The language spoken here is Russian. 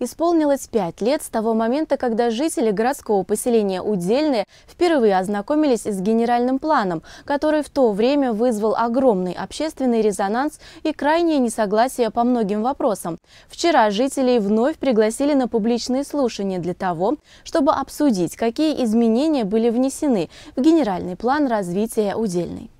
Исполнилось пять лет с того момента, когда жители городского поселения Удельные впервые ознакомились с генеральным планом, который в то время вызвал огромный общественный резонанс и крайнее несогласие по многим вопросам. Вчера жителей вновь пригласили на публичные слушания для того, чтобы обсудить, какие изменения были внесены в генеральный план развития Удельной.